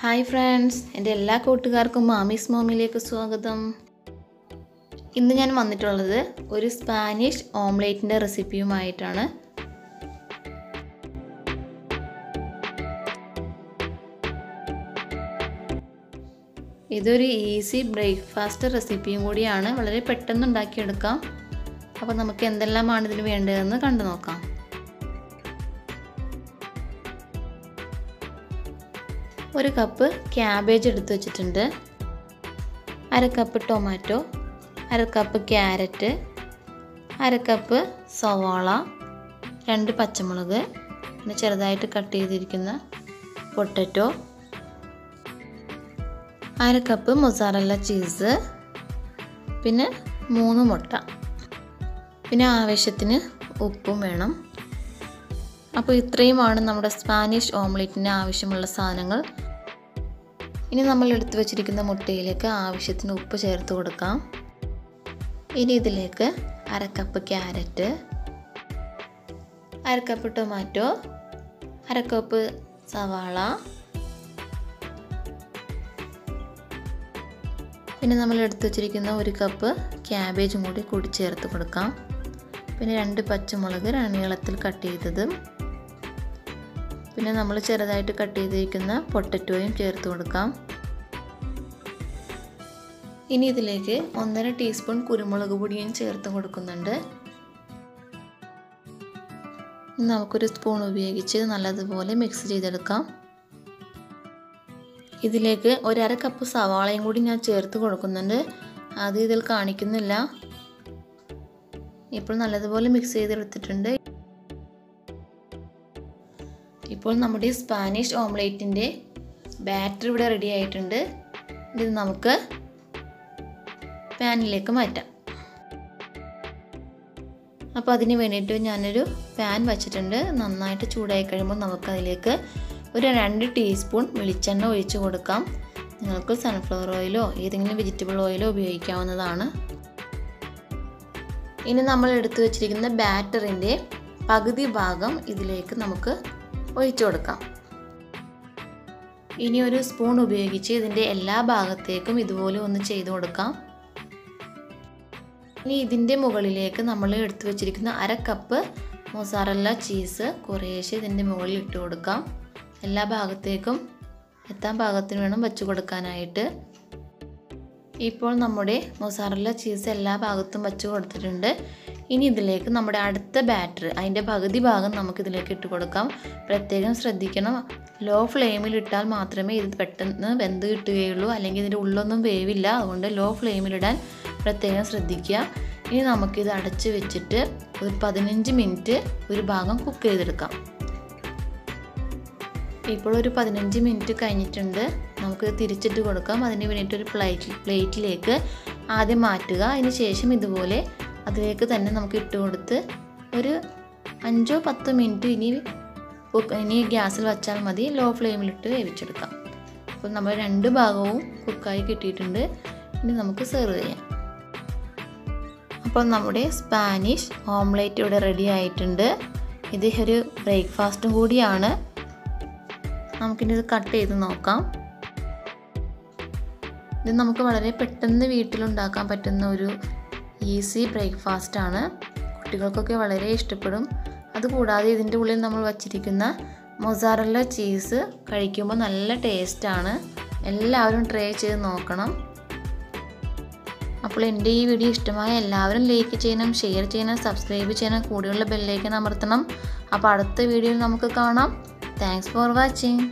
Hi friends എന്റെ എല്ലാ കൂട്ടുകാർക്കും മാമീസ് മോമിലേക്ക് സ്വാഗതം. ഇന്ന് ഞാൻ വന്നിട്ടുള്ളത് ഒരു സ്പാനിഷ് ഓംലേറ്റിന്റെ റെസിപ്പിയുമായിട്ടാണ്. ഇതൊരു ഈസി ബ്രേക്ക്ഫാസ്റ്റ് റെസിപ്പിയും കൂടിയാണ്. വളരെ പെട്ടെന്ന് ഉണ്ടാക്കിയെടുക്കാം. അപ്പോൾ നമുക്ക് എന്തെല്ലാമാണ് ഇതിന് വേണ്ടതെന്ന് കണ്ടു നോക്കാം. ഒരു കപ്പ് ക്യാബേജ് എടുത്ത് വെച്ചിട്ടുണ്ട്. അര കപ്പ് ടൊമാറ്റോ അര കപ്പ് ക്യാരറ്റ് അര കപ്പ് സവാള രണ്ട് പച്ചമുളക് പിന്നെ ചെറുതായിട്ട് കട്ട് ചെയ്തിരിക്കുന്ന പൊട്ടറ്റോ അര കപ്പ് മൊസാറല്ല ചീസ് പിന്നെ മൂന്ന് മുട്ട. പിന്നെ ആവശ്യത്തിന് ഉപ്പും വേണം. അപ്പോൾ ഇത്രയുമാണ് നമ്മുടെ സ്പാനിഷ് ഓംലെറ്റിന് ആവശ്യമുള്ള സാധനങ്ങൾ. ഇനി നമ്മൾ എടുത്തു വെച്ചിരിക്കുന്ന മുട്ടയിലേക്ക് ആവശ്യത്തിന് ഉപ്പ് ചേർത്ത് കൊടുക്കാം. ഇനി ഇതിലേക്ക് അര കപ്പ് ക്യാരറ്റ് അര കപ്പ് ടൊമാറ്റോ അര കപ്പ് സവാള. പിന്നെ നമ്മൾ എടുത്തു വച്ചിരിക്കുന്ന ഒരു കപ്പ് ക്യാബേജും കൂടി കൂടി ചേർത്ത് കൊടുക്കാം. പിന്നെ രണ്ട് പച്ചമുളക് നീളത്തിൽ കട്ട് ചെയ്തതും പിന്നെ നമ്മൾ ചെറുതായിട്ട് കട്ട് ചെയ്തിരിക്കുന്ന പൊട്ടറ്റോയും ചേർത്ത് കൊടുക്കാം. ഇനി ഇതിലേക്ക് ഒന്നര ടീസ്പൂൺ കുരുമുളക് പൊടിയും ചേർത്ത് കൊടുക്കുന്നുണ്ട്. നമുക്കൊരു സ്പൂൺ ഉപയോഗിച്ച് നല്ലതുപോലെ മിക്സ് ചെയ്തെടുക്കാം. ഇതിലേക്ക് ഒരര കപ്പ് സവാളയും കൂടി ഞാൻ ചേർത്ത് കൊടുക്കുന്നുണ്ട്. അത് ഇതിൽ കാണിക്കുന്നില്ല. ഇപ്പോൾ നല്ലതുപോലെ മിക്സ് ചെയ്തെടുത്തിട്ടുണ്ട്. ഇപ്പോൾ നമ്മുടെ സ്പാനിഷ് ഓംലേറ്റിന്റെ ബാറ്റർ ഇവിടെ റെഡി ആയിട്ടുണ്ട്. ഇത് നമുക്ക് പാനിലേക്ക് മാറ്റാം. അപ്പോൾ അതിന് വേണ്ടിയിട്ട് ഞാനൊരു പാൻ വച്ചിട്ടുണ്ട്. നന്നായിട്ട് ചൂടായി കഴിയുമ്പോൾ നമുക്കതിലേക്ക് ഒരു രണ്ട് ടീസ്പൂൺ വെളിച്ചെണ്ണ ഒഴിച്ചു കൊടുക്കാം. നിങ്ങൾക്ക് സൺഫ്ലവർ ഓയിലോ ഏതെങ്കിലും വെജിറ്റബിൾ ഓയിലോ ഉപയോഗിക്കാവുന്നതാണ്. ഇനി നമ്മൾ എടുത്തു വച്ചിരിക്കുന്ന ബാറ്ററിന്റെ പകുതി ഭാഗം ഇതിലേക്ക് നമുക്ക് ഒഴിച്ചു കൊടുക്കാം. ഇനി ഒരു സ്പൂൺ ഉപയോഗിച്ച് ഇതിന്റെ എല്ലാ ഭാഗത്തേക്കും ഇതുപോലെ ഒന്ന് ചെയ്തു കൊടുക്കാം. ഇനി ഇതിന്റെ മുകളിലേക്ക് നമ്മൾ എടുത്തു വെച്ചിരിക്കുന്ന അര കപ്പ് മൊസാറല്ല ചീസ് കുറേശ്ശെ ഇതിന്റെ മുകളിൽ ഇട്ട് കൊടുക്കാം. എല്ലാ ഭാഗത്തേക്കും എത്താൻ ഭാഗത്തിന് വേണം വെച്ച് കൊടുക്കാനായിട്ട്. ഇപ്പോൾ നമ്മുടെ മൊസാറല്ല ചീസ് എല്ലാ ഭാഗത്തും വെച്ച് കൊടുത്തിട്ടുണ്ട്. ഇനി ഇതിലേക്ക് നമ്മുടെ അടുത്ത ബാറ്റർ അതിന്റെ പകുതി ഭാഗം നമുക്കിതിലേക്ക് ഇട്ട് കൊടുക്കാം. പ്രത്യേകം ശ്രദ്ധിക്കണം. ലോ ഫ്ലെയിമിൽ ഇട്ടാൽ മാത്രമേ ഇത് പെട്ടെന്ന് വെന്ത് കിട്ടുകയുള്ളൂ. അല്ലെങ്കിൽ ഇതിന്റെ ഉള്ളൊന്നും വേവില്ല. അതുകൊണ്ട് ലോ ഫ്ലെയിമിലിടാൻ പ്രത്യേകം ശ്രദ്ധിക്കുക. ഇനി നമുക്കിത് അടച്ച് വെച്ചിട്ട് ഒരു പതിനഞ്ച് മിനിറ്റ് ഒരു ഭാഗം കുക്ക് ചെയ്തെടുക്കാം. ഇപ്പോൾ ഒരു പതിനഞ്ച് മിനിറ്റ് കഴിഞ്ഞിട്ടുണ്ട്. നമുക്ക് തിരിച്ചിട്ട് കൊടുക്കാം. അതിന് വേണ്ടിയിട്ട് ഒരു പ്ലേറ്റ് പ്ലേറ്റിലേക്ക് ആദ്യം മാറ്റുക. അതിന് ശേഷം ഇതുപോലെ അതിലേക്ക് തന്നെ നമുക്ക് ഇട്ട് കൊടുത്ത് ഒരു അഞ്ചോ പത്തോ മിനിറ്റ് ഇനി ഇനി ഗ്യാസിൽ വച്ചാൽ മതി ലോ ഫ്ലെയിമിലിട്ട് വേവിച്ചെടുക്കാം. അപ്പോൾ നമ്മൾ രണ്ട് ഭാഗവും കുക്കായി കിട്ടിയിട്ടുണ്ട്. ഇനി നമുക്ക് സെർവ് ചെയ്യാം. അപ്പോൾ നമ്മുടെ സ്പാനിഷ് ഓംലേറ്റ് ഇവിടെ റെഡി ആയിട്ടുണ്ട്. ഇത് ഒരു ബ്രേക്ക്ഫാസ്റ്റും കൂടിയാണ്. നമുക്കിനി ഇത് കട്ട് ചെയ്ത് നോക്കാം. ഇത് നമുക്ക് വളരെ പെട്ടെന്ന് വീട്ടിലുണ്ടാക്കാൻ പറ്റുന്ന ഒരു ഈസി ബ്രേക്ക്ഫാസ്റ്റ് ആണ് കുട്ടികൾക്കൊക്കെ വളരെ ഇഷ്ടപ്പെടും. അതുകൂടാതെ ഇതിന്റെ ഉള്ളിൽ നമ്മൾ വച്ചിരിക്കുന്ന മൊസാറല്ല ചീസ് കഴിക്കുമ്പോൾ നല്ല ടേസ്റ്റാണ്. എല്ലാവരും ട്രൈ ചെയ്ത് നോക്കണം. അപ്പോൾ എന്റെ ഈ വീഡിയോ ഇഷ്ടമായ എല്ലാവരും ലൈക്ക് ചെയ്യണം ഷെയർ ചെയ്യണം സബ്സ്ക്രൈബ് ചെയ്യണം കൂടെയുള്ള ബെല്ലേക്ക് അമർത്തണം. അപ്പോൾ അടുത്ത വീഡിയോയിൽ നമുക്ക് കാണാം. Thanks for watching.